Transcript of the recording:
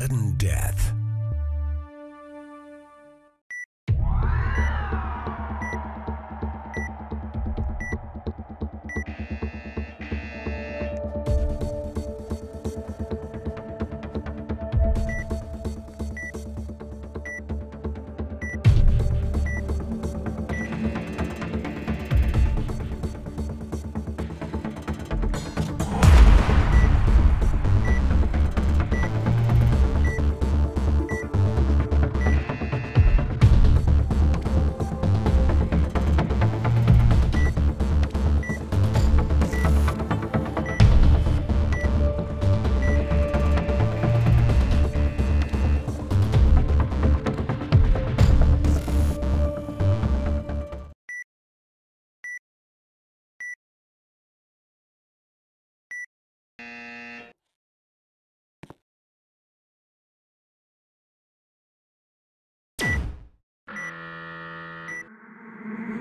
sudden death.